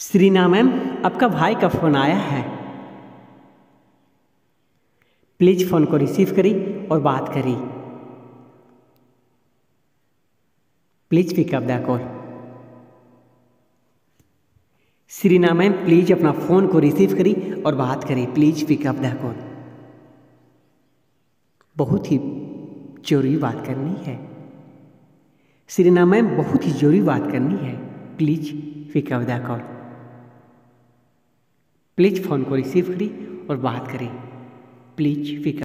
Shreena ma'am आपका भाई का फ़ोन आया है। प्लीज़ फ़ोन को रिसीव करी और बात करी। Please pick up the call Shreena ma'am please अपना फ़ोन को रिसीव करी और बात करी। प्लीज़ पिकअप द कॉल बहुत ही ज़रूरी बात करनी है। श्रीना मैम बहुत ही ज़रूरी बात करनी है। Please pick up the call please phone को रिसीव करें और बात करें। Please pickup